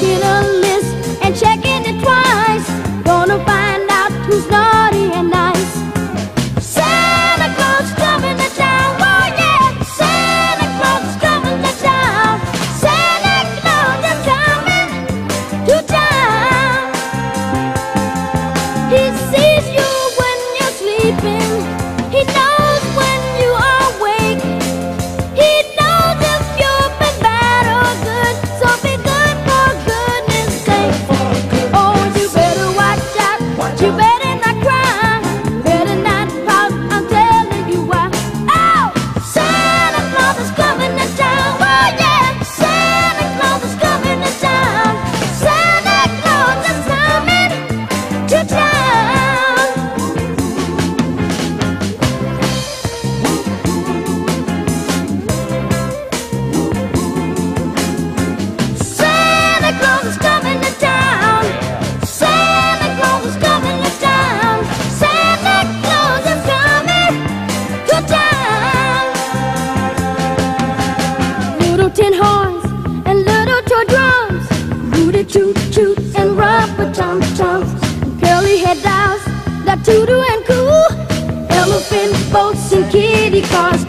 Making a because